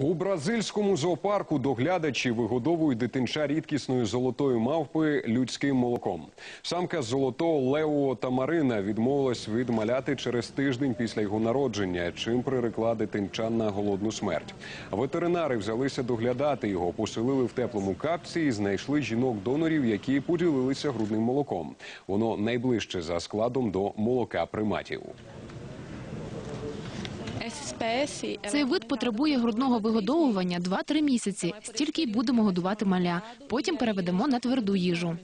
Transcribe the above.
У бразильському зоопарку доглядачі вигодовують дитинча рідкісної золотої мавпи людським молоком. Самка золотого Лео Тамарина відмовилась від маляти через тиждень після його народження, чим прирекла дитинча на голодну смерть. Ветеринари взялися доглядати його, поселили в теплому капці і знайшли жінок-донорів, які поділилися грудним молоком. Воно найближче за складом до молока приматів. Цей вид потребує грудного вигодовування 2-3 місяці. Стільки й будемо годувати маля. Потім переведемо на тверду їжу.